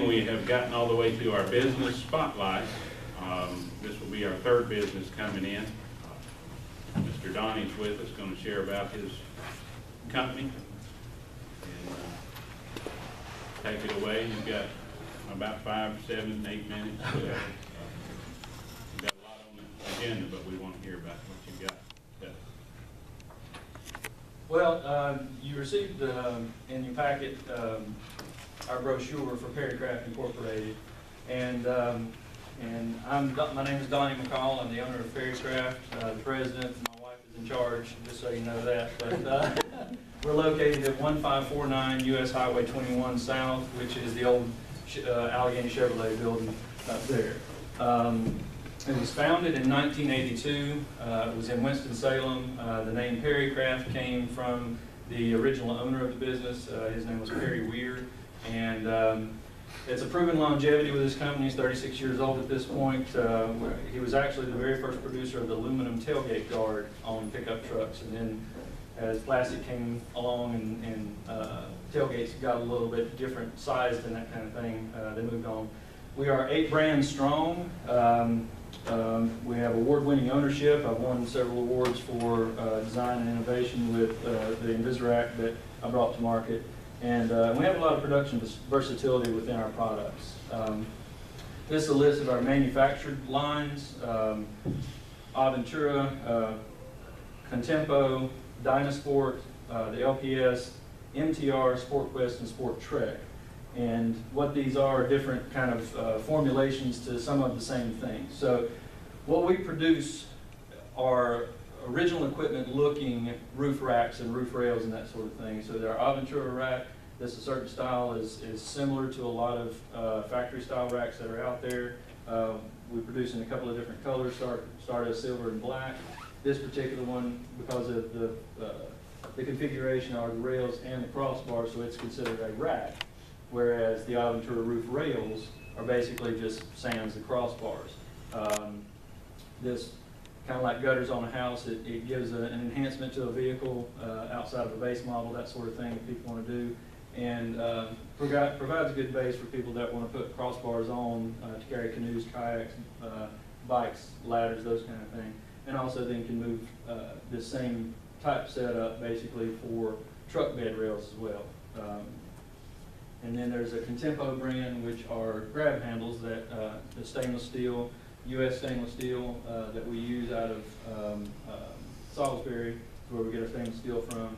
We have gotten all the way to our business spotlight. Um, This will be our third business coming in. Uh, Mr. Donny's with us, going to share about his company. And uh, Take it away, you've got about five, seven, eight minutes. Uh, We've got a lot on the agenda, but we want to hear about what you've got. Well, um, you received um, in your packet um, our brochure for Perrycraft Incorporated. And, um, and I'm, my name is Donny McCall, I'm the owner of Perrycraft, uh, the president, my wife is in charge, just so you know that. But uh, we're located at 1549 US Highway 21 South, which is the old uh, Alleghany Chevrolet building up there. Um, It was founded in 1982. Uh, It was in Winston-Salem. Uh, The name Perrycraft came from the original owner of the business. Uh, His name was Perry Weir. And um, it's a proven longevity with his company. He's 36 years old at this point. Uh, He was actually the very first producer of the aluminum tailgate guard on pickup trucks. And then as plastic came along and, and uh, tailgates got a little bit different sized and that kind of thing, uh, they moved on. We are eight brands strong. Um, um, We have award-winning ownership. I've won several awards for uh, design and innovation with uh, the Invisirac that I brought to market. And uh, we have a lot of production versatility within our products. Um, This is a list of our manufactured lines. Um, Aventura, uh, Contempo, Dynasport, uh, the LPS, MTR, SportQuest, and Sport Trek. And what these are, are different kind of uh, formulations to some of the same things. So what we produce are original equipment looking roof racks and roof rails and that sort of thing. So our Aventura rack, this a certain style is, is similar to a lot of uh, factory style racks that are out there. Uh, we produce in a couple of different colors, start, as silver and black. This particular one, because of the, uh, the configuration are the rails and the crossbar, so it's considered a rack. Whereas the Aventura roof rails are basically just sans the crossbars. Um, This, kind of like gutters on a house, it, it gives a- an enhancement to a vehicle uh, outside of a base model, that sort of thing that people want to do. And uh, provi- provides a good base for people that want to put crossbars on uh, to carry canoes, kayaks, uh, bikes, ladders, those kind of things. And also then can move uh, this same type setup basically for truck bed rails as well. Um, and then there's a Contempo brand, which are grab handles that, uh, the stainless steel, US stainless steel, uh, that we use out of, um, um, Salisbury, where we get our stainless steel from.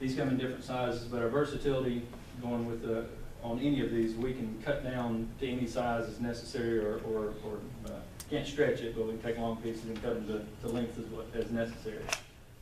These come in different sizes, but our versatility going with the, on any of these, we can cut down to any size as necessary or, or, or, uh, can't stretch it, but we can take long pieces and cut them to, to length as, as necessary.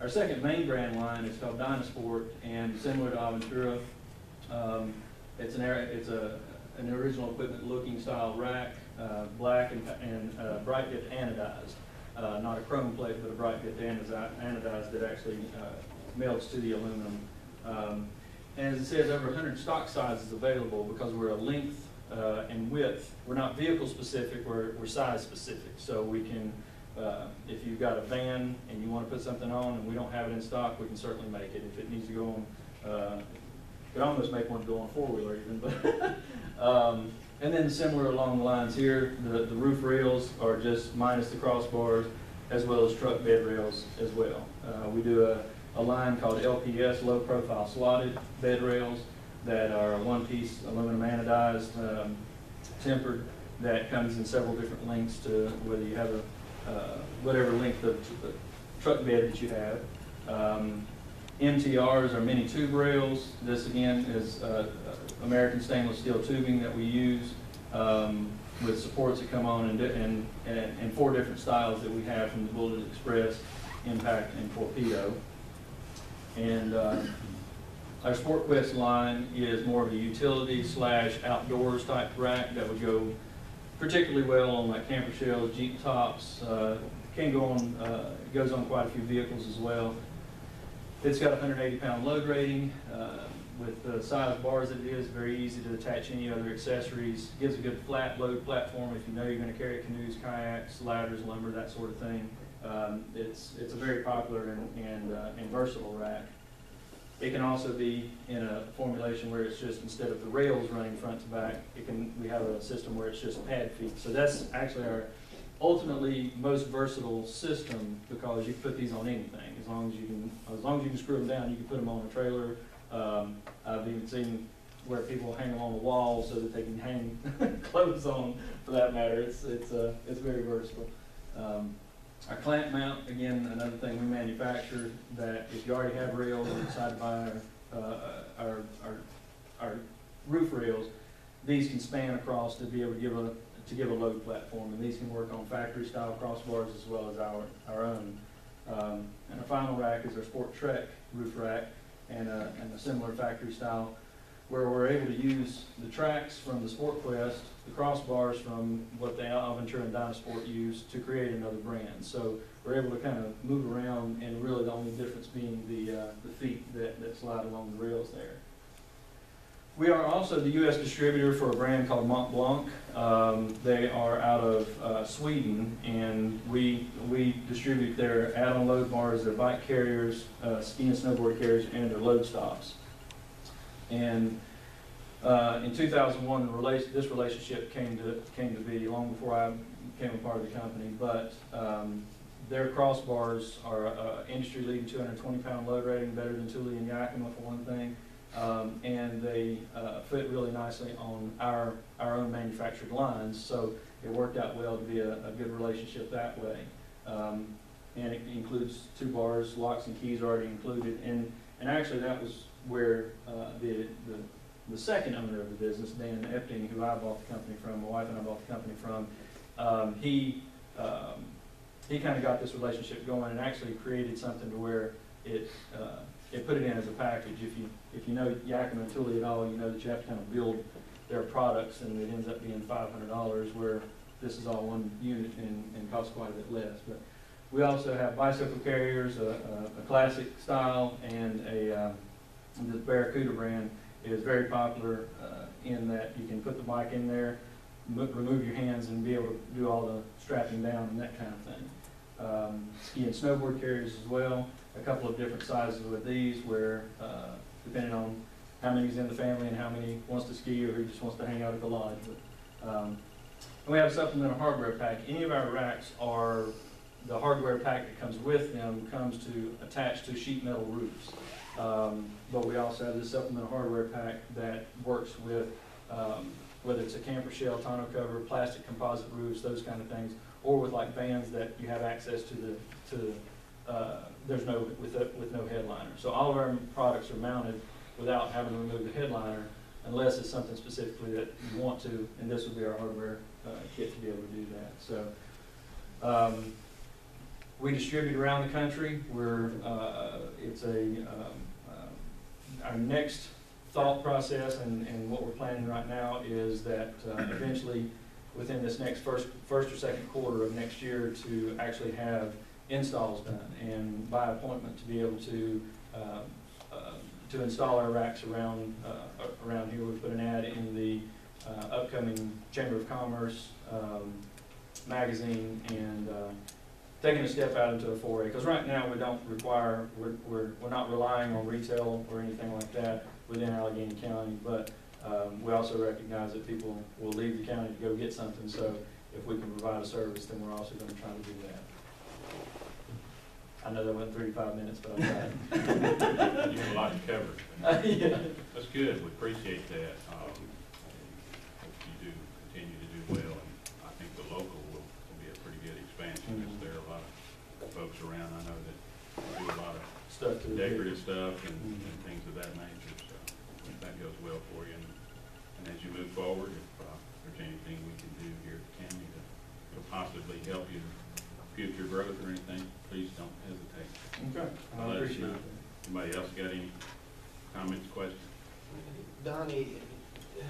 Our second main brand line is called Dynasport, and similar to Aventura, um, it's an, it's a, an original equipment looking style rack, uh, black and, and, uh, bright dip anodized. Uh, not a chrome plate, but a bright dip anodized, that actually, uh, melts to the aluminum. Um, and as it says, over hundred stock sizes available because we're a length, uh, and width. We're not vehicle specific, we're, we're size specific. So we can, uh, if you've got a van and you wanna put something on and we don't have it in stock, we can certainly make it. If it needs to go on, could almost make one go on four-wheeler even, but, um, and then similar along the lines here, the, the roof rails are just minus the crossbars, as well as truck bed rails as well. Uh, we do a, a line called LPS, low-profile slotted bed rails, that are one-piece aluminum anodized, um, tempered, that comes in several different lengths to whether you have a, uh, whatever length of tr- truck bed that you have. Um, MTRs are mini tube rails. This again is uh, American stainless steel tubing that we use um, with supports that come on in four different styles that we have from the Bullet Express, Impact, and Torpedo. And uh, our SportQuest line is more of a utility slash outdoors type rack that would go particularly well on like camper shells, Jeep tops, uh, can go on, uh, goes on quite a few vehicles as well. It's got a hundred eighty pound load rating, uh, with the size bars that it is, very easy to attach any other accessories. Gives a good flat load platform if you know you're gonna carry canoes, kayaks, ladders, lumber, that sort of thing. Um, it's, it's a very popular and, and, uh, and versatile rack. It can also be in a formulation where it's just, instead of the rails running front to back, it can, we have a system where it's just pad feet. So that's actually our ultimately most versatile system because you can put these on anything. As long as you can, as long as you can screw them down, you can put them on a trailer. Um, I've even seen where people hang them on the wall so that they can hang clothes on, for that matter. It's, it's, uh, it's very versatile. Um, our clamp mount, again, another thing we manufacture, that if you already have rails or decide to buy our, uh, our, our, our roof rails, these can span across to be able to give a, to give a load platform, and these can work on factory-style crossbars as well as our, our own. Um, and the final rack is our Sport Trek roof rack, and a, and a similar factory-style, where we're able to use the tracks from the Sport Quest, the crossbars from what the Aventura and Dynasport use to create another brand. So we're able to kind of move around, and really the only difference being the, uh, the feet that, that slide along the rails there. We are also the U.S. distributor for a brand called Mont Blanc. Um, they are out of uh, Sweden, and we we distribute their add-on load bars, their bike carriers, uh, ski and snowboard carriers, and their load stops. And uh, in 2001, the relation, this relationship came to came to be long before I became a part of the company. But um, their crossbars are uh, industry-leading 220-pound load rating, better than Thule and Yakima for one thing. Um, and they uh, fit really nicely on our, our own manufactured lines, so it worked out well to be a, a good relationship that way. Um, and it includes two bars, locks and keys already included, and, and actually that was where uh, the, the, the second owner of the business, Dan Epting, who I bought the company from, my wife and I bought the company from, um, he, um, he kind of got this relationship going and actually created something to where it, uh, it put it in as a package. If you, if you know Yakima and Thule at all, you know that you have to kind of build their products and it ends up being five hundred dollars where this is all one unit and, and costs quite a bit less. But we also have bicycle carriers, a, a, a classic style and a, uh, the Barracuda brand is very popular, uh, in that you can put the bike in there, mo- remove your hands and be able to do all the strapping down and that kind of thing. Um, ski and snowboard carriers as well a couple of different sizes with these where, uh, depending on how many's in the family and how many wants to ski or who just wants to hang out at the lodge. But, um, And we have a supplemental hardware pack. Any of our racks are, the hardware pack that comes with them comes to, attach to sheet metal roofs. Um, But we also have this supplemental hardware pack that works with, um, whether it's a camper shell, tonneau cover, plastic composite roofs, those kind of things, or with like vans that you have access to the, to uh, there's no, with, a- with no headliner. So all of our products are mounted without having to remove the headliner unless it's something specifically that you want to, and this would be our hardware uh, kit to be able to do that. So um, we distribute around the country. We're, uh, it's a, um, um, our next thought process and, and what we're planning right now is that uh, eventually, within this next first, first or second quarter of next year, to actually have installs done and by appointment to be able to, um, uh, to install our racks around, uh, around here. We put an ad in the uh, upcoming Chamber of Commerce um, magazine and uh, taking a step out into a foray. Because right now, we don't require, we're, we're, we're not relying on retail or anything like that within Alleghany County, but um, we also recognize that people will leave the county to go get something. So if we can provide a service, then we're also going to try to do that. I know that went thirty-five minutes, but I'm glad. You have a lot to cover. Yeah. That's good, we appreciate that. Um, Hope you do continue to do well, and I think the local will, will be a pretty good expansion, because Mhm. there are a lot of folks around, I know that do a lot of Stuff decorative stuff and, Mhm. and things of that nature, so that goes well for you. And, and as you move forward, if, uh, there's anything we can do here at the county to, to possibly help you future growth or anything, please don't hesitate. Okay, I Let us appreciate know. that. Anybody else got any comments, questions? Donny,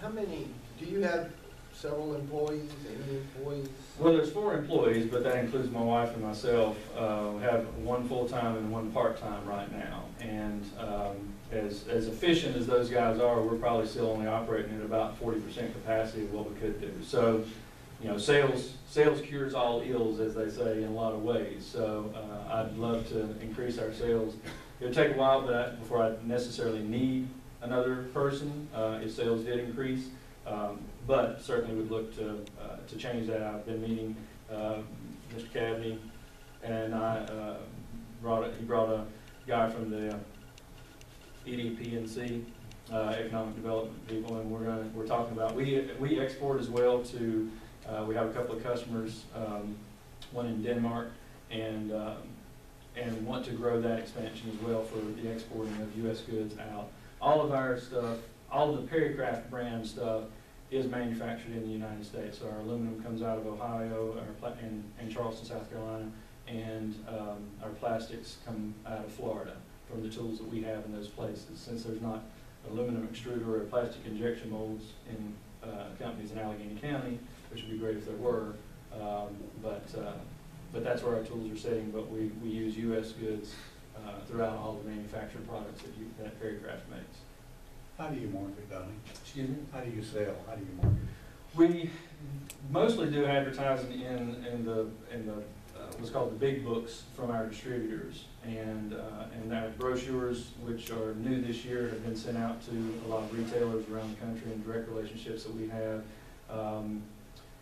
how many, do you have several employees, any employees? Well, there's four employees, but that includes my wife and myself. Uh, we have one full-time and one part-time right now. And, um, as, as efficient as those guys are, we're probably still only operating at about forty percent capacity of what we could do. So, you know, sales, sales cures all ills, as they say, in a lot of ways. So, uh, I'd love to increase our sales it'll take a while, but I- before I necessarily need another person, uh, if sales did increase. Um, But certainly would look to, uh, to change that. I've been meeting, uh, Mr. Cavney, and I, uh, brought, a- he brought a guy from the EDPNC, uh, Economic Development people, and we're gonna, we're talking about, we, we export as well to, uh, we have a couple of customers, um, one in Denmark, and, um, and want to grow that expansion as well for the exporting of US goods out. All of our stuff, all of the Perrycraft brand stuff is manufactured in the United States. So our aluminum comes out of Ohio, and, and Charleston, South Carolina, and, um, our plastics come out of Florida from the tools that we have in those places. Since there's not aluminum extruder or plastic injection molds in, uh, companies in Alleghany County, which would be great if there were, um, but, uh, but that's where our tools are sitting, but we, we use US goods, uh, throughout all the manufactured products that you, that Perrycraft makes. How do you market, Donny? Excuse me? How do you sell? How do you market? We mostly do advertising in, in the, in the, uh, what's called the big books from our distributors. And, uh, and our brochures, which are new this year, have been sent out to a lot of retailers around the country and direct relationships that we have. Um,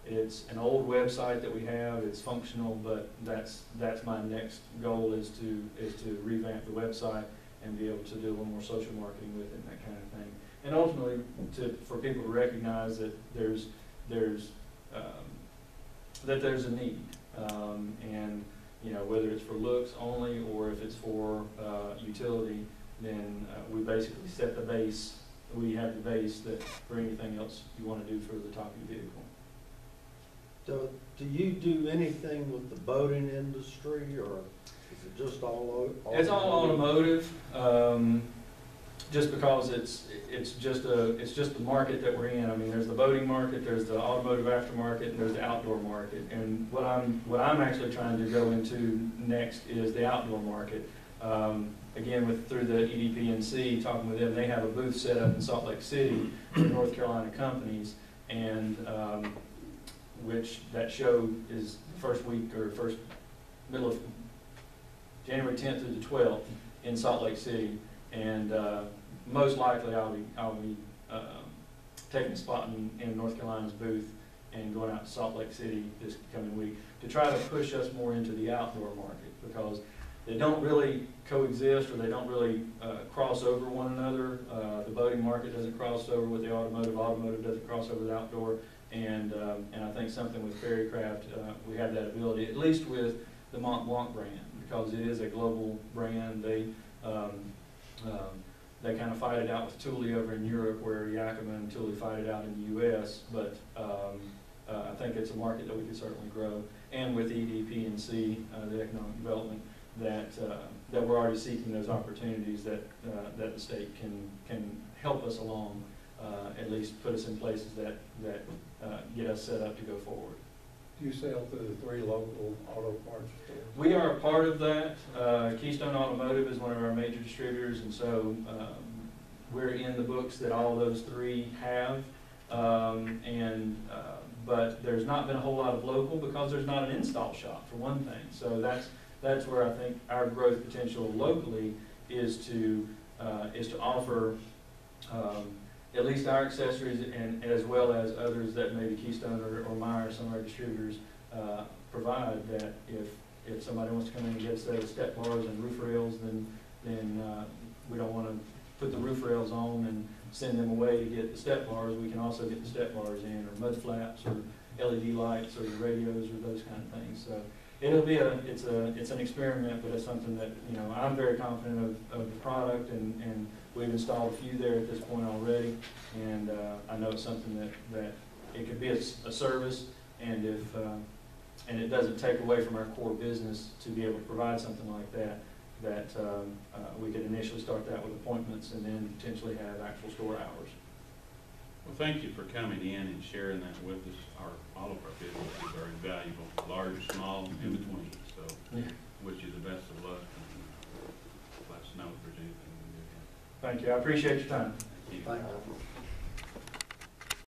It's an old website that we have, it's functional, but that's, that's my next goal is to, is to revamp the website and be able to do a little more social marketing with it and that kind of thing. And ultimately, to, for people to recognize that there's, there's, um, that there's a need. Um, and, you know, whether it's for looks only or if it's for, uh, utility, then, uh, we basically set the base, we have the base that, for anything else you wanna do for the top of your vehicle. So, do you do anything with the boating industry, or is it just all? o- It's all automotive, um, just because it's, it's just a, it's just the market that we're in. I mean, there's the boating market, there's the automotive aftermarket, and there's the outdoor market. And what I'm, what I'm actually trying to go into next is the outdoor market. Um, again, with, through the EDPNC, talking with them, they have a booth set up in Salt Lake City for North Carolina companies. And, um, which, that show is the first week or first, middle of January tenth through the twelfth in Salt Lake City. And, uh, most likely I'll be, I'll be, um, taking a spot in, in North Carolina's booth and going out to Salt Lake City this coming week to try to push us more into the outdoor market because they don't really coexist or they don't really, uh, cross over one another. Uh, the boating market doesn't cross over with the automotive, automotive doesn't cross over with outdoor. And, um, and I think something with Perrycraft, uh, we have that ability, at least with the Mont Blanc brand, because it is a global brand. They, um, um, they kind of fight it out with Thule over in Europe, where Yakima and Thule fight it out in the US, but, um, uh, I think it's a market that we could certainly grow. And with E EDPNC, uh, the economic development, that, uh, that we're already seeking those opportunities that, uh, that the state can, can help us along, at least put us in places that, that, uh, get us set up to go forward. Do you sell through the three local auto parts stores? We are a part of that. Uh, Keystone Automotive is one of our major distributors, and so um, we're in the books that all those three have. Um, And, uh, but there's not been a whole lot of local because there's not an install shop, for one thing. So that's, that's where I think our growth potential locally is to, uh, is to offer um, at least our accessories and as well as others that maybe Keystone or or Meyer, some of our distributors, uh, provide that if, if somebody wants to come in and get a set of step bars and roof rails, then, then, uh, we don't wanna put the roof rails on and send them away to get the step bars, we can also get the step bars in, or mud flaps, or LED lights, or radios, or those kind of things, so. It'll be a, it's a, it's an experiment, but it's something that, you know, I'm very confident of, of the product, and, and we've installed a few there at this point already, and, uh, I know it's something that, that it could be a service, and if, uh, and it doesn't take away from our core business to be able to provide something like that, that um, uh, we could initially start that with appointments and then potentially have actual store hours. Well, thank you for coming in and sharing that with us. Our, all of our businesses are invaluable, large, small, in between, so wish you the best of luck. and Let us know if there's anything we can do. Thank you, I appreciate your time. Thank you.